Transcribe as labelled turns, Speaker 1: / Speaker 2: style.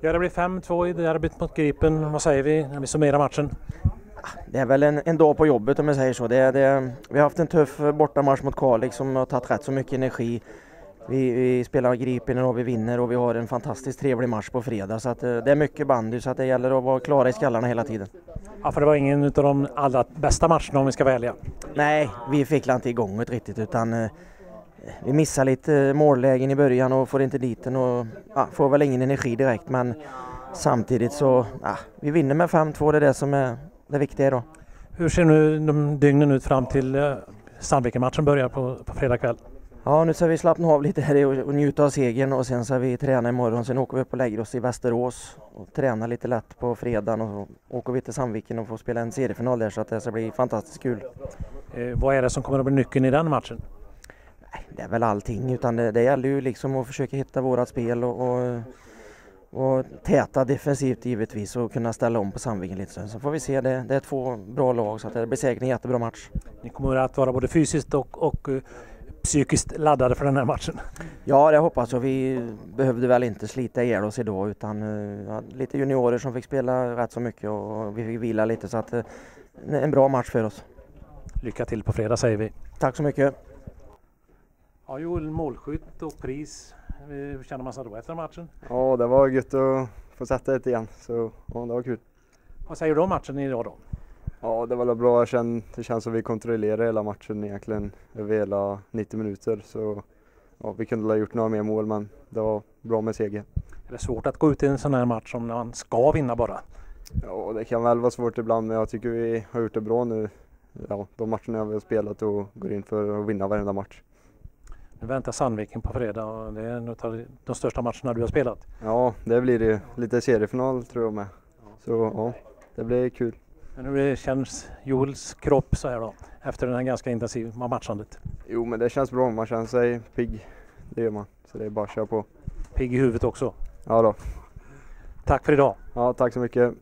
Speaker 1: Ja, det blir 5-2 i derbyt mot Gripen. Vad säger vi när vi summerar matchen?
Speaker 2: Det är väl en, en dag på jobbet om jag säger så. Det, det, vi har haft en tuff bortamatch mot Kalix som har tagit rätt så mycket energi. Vi, vi spelar Gripen och vi vinner och vi har en fantastiskt trevlig match på fredag. Så att, eh, det är mycket bandy så att det gäller att vara klara i skallarna hela tiden.
Speaker 1: Ja, för det var ingen av de allra bästa matcherna om vi ska välja.
Speaker 2: Nej, vi fick inte igång det riktigt utan eh, vi missar lite mållägen i början och får inte dit den och ja, får väl ingen energi direkt men samtidigt så, ja, vi vinner med 5-2, det är det som är det viktiga idag.
Speaker 1: Hur ser nu de dygnen ut fram till eh, Sandviken-matchen börjar på, på fredag kväll?
Speaker 2: Ja, nu ska vi slappna av lite här och, och njuta av segern och sen ska vi träna imorgon. Sen åker vi upp och lägger oss i Västerås och tränar lite lätt på fredagen och så åker vi till Sandviken och får spela en seriefinal där så att det ska bli fantastiskt kul.
Speaker 1: Eh, vad är det som kommer att bli nyckeln i den matchen?
Speaker 2: Det är väl allting utan det, det gäller ju liksom att försöka hitta vårat spel och, och, och täta defensivt givetvis och kunna ställa om på Sandviken lite. Så får vi se, det, det är två bra lag så det blir säkert en jättebra match.
Speaker 1: Ni kommer att vara både fysiskt och, och eh, psykiskt laddade för den här matchen?
Speaker 2: Ja, det hoppas jag. Vi behövde väl inte slita ihjäl oss idag utan uh, lite juniorer som fick spela rätt så mycket och vi fick vila lite så att uh, en bra match för oss.
Speaker 1: Lycka till på fredag säger vi.
Speaker 2: Tack så mycket.
Speaker 1: Ja, Joel, målskytt och pris. Hur känner man sig då efter matchen?
Speaker 3: Ja, det var gött att få sätta ett igen, så ja, det var kul.
Speaker 1: Vad säger du om matchen idag då?
Speaker 3: Ja, det var bra. Det känns som vi kontrollerade hela matchen egentligen över hela 90 minuter. Så ja, vi kunde ha gjort några mer mål, men det var bra med seger.
Speaker 1: Är det svårt att gå ut i en sån här match som man ska vinna bara?
Speaker 3: Ja, det kan väl vara svårt ibland, men jag tycker vi har gjort det bra nu. Ja, de matcherna vi har spelat och går in för att vinna varenda match.
Speaker 1: Nu väntar Sandviken på fredag och det är en av de största matcherna du har spelat.
Speaker 3: Ja, det blir det. Lite seriefinal tror jag med. Så ja, det blir kul.
Speaker 1: Men hur känns Joels kropp så här då? Efter det här ganska intensiva matchandet?
Speaker 3: Jo, men det känns bra. Man känner sig pigg. Det gör man. Så det är bara att köra på.
Speaker 1: Pigg i huvudet också?
Speaker 3: Ja då.
Speaker 1: Tack för idag.
Speaker 3: Ja, tack så mycket.